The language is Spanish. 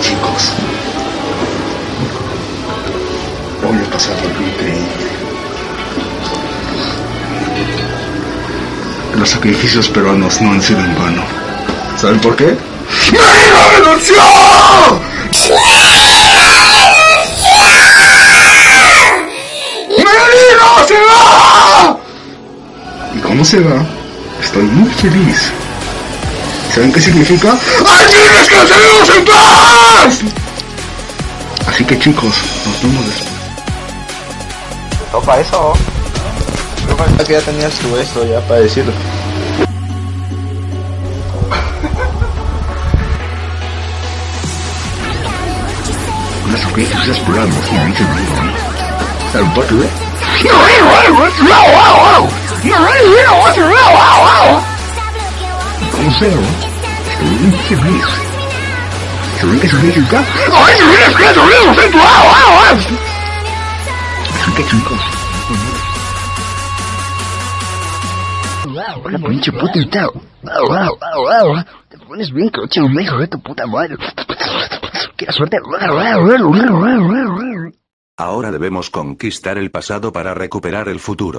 chicos. Hoy ha pasado algo increíble. Los sacrificios peruanos no han sido en vano. ¿Saben por qué? ¡México renunció! ¡Merino se va! ¿Y cómo se va? Estoy muy feliz. ¿Saben qué significa? ¡Allí descansaremos en paz! Así que chicos, nos vemos después. No, para eso. Yo pensaba que ya tenías tu esto ya para decirlo. Los sacrificios peruanos no han sido en vano. ¿Saben por Hola, pinche puta au. Te pones bien coche, un hijo de tu puta madre. Qué suerte. Ahora debemos conquistar el pasado para recuperar el futuro.